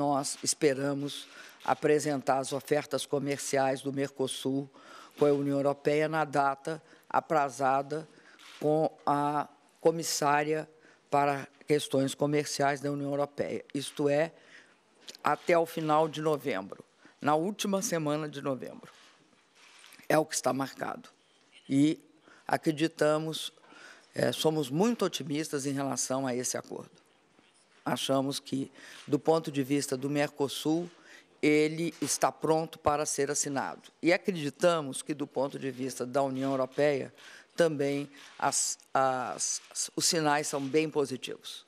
Nós esperamos apresentar as ofertas comerciais do Mercosul com a União Europeia na data aprazada com a comissária para questões comerciais da União Europeia, isto é, até o final de novembro, na última semana de novembro. É o que está marcado. E acreditamos, é, somos muito otimistas em relação a esse acordo. Achamos que, do ponto de vista do Mercosul, ele está pronto para ser assinado. E acreditamos que, do ponto de vista da União Europeia, também as, as, os sinais são bem positivos.